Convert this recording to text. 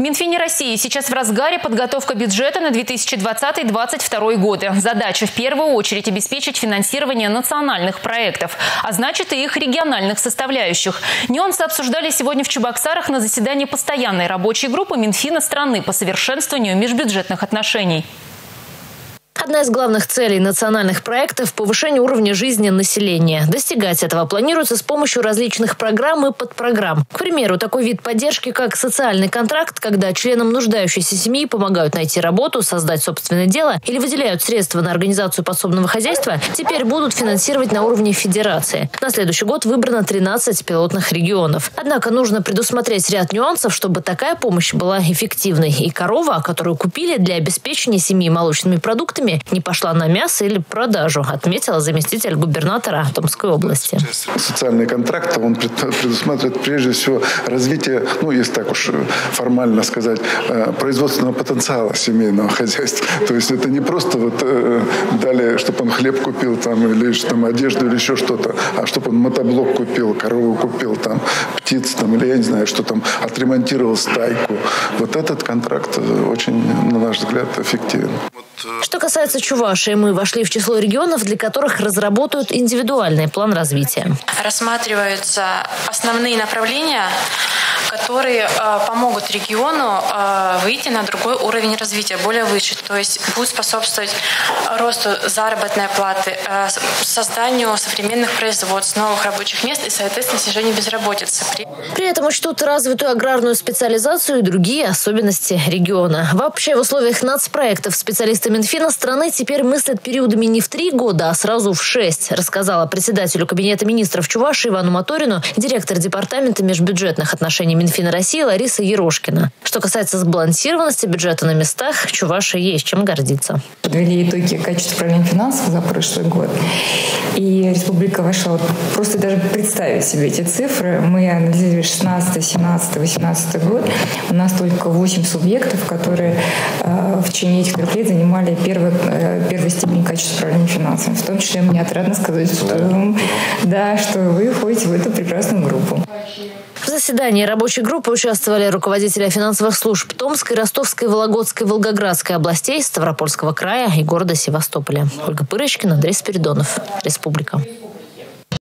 В Минфине России сейчас в разгаре подготовка бюджета на 2020-2022 годы. Задача в первую очередь обеспечить финансирование национальных проектов, а значит и их региональных составляющих. Нюансы обсуждали сегодня в Чебоксарах на заседании постоянной рабочей группы Минфина страны по совершенствованию межбюджетных отношений. Одна из главных целей национальных проектов – повышение уровня жизни населения. Достигать этого планируется с помощью различных программ и подпрограмм. К примеру, такой вид поддержки, как социальный контракт, когда членам нуждающейся семьи помогают найти работу, создать собственное дело или выделяют средства на организацию подсобного хозяйства, теперь будут финансировать на уровне федерации. На следующий год выбрано 13 пилотных регионов. Однако нужно предусмотреть ряд нюансов, чтобы такая помощь была эффективной. И корова, которую купили для обеспечения семьи молочными продуктами, не пошла на мясо или продажу, отметила заместитель губернатора Томской области. Социальный контракт, он предусматривает прежде всего развитие, ну, если так уж формально сказать, э, производственного потенциала семейного хозяйства. То есть это не просто вот э, дали, чтобы он хлеб купил там или там одежду или еще что-то, а чтобы он мотоблок купил, корову купил, там птиц там или я не знаю, что там отремонтировал стайку. Вот этот контракт очень, на наш взгляд, эффективен. Что касается Чувашии, мы вошли в число регионов, для которых разработают индивидуальный план развития. Рассматриваются основные направления которые э, помогут региону э, выйти на другой уровень развития, более выше. То есть будут способствовать росту заработной платы, э, созданию современных производств, новых рабочих мест и, соответственно, снижению безработицы. При этом учтут развитую аграрную специализацию и другие особенности региона. Вообще, в условиях нацпроектов специалисты Минфина страны теперь мыслят периодами не в три года, а сразу в шесть, рассказала председателю Кабинета министров Чуваши Ивану Моторину директор Департамента межбюджетных отношений Минфина России Лариса Ерошкина. Что касается сбалансированности бюджета на местах, Чуваша есть чем гордиться. Подвели итоги качества управления финансов за прошлый год. И республика вошла, вот просто даже представить себе эти цифры. Мы анализировали 16, 17, 18 год. У нас только 8 субъектов, которые э, в течение этих трех лет занимали первый, э, первый степень качества управления финансами. В том числе мне отрадно сказать, что, да, что вы входите в эту прекрасную группу. В заседании рабочей группы участвовали руководители финансовых служб Томской, Ростовской, Вологодской, Волгоградской областей, Ставропольского края и города Севастополя. Ольга Пырочкина, Андрей Спиридонов. Республика.